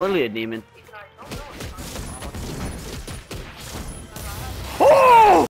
Literally a demon.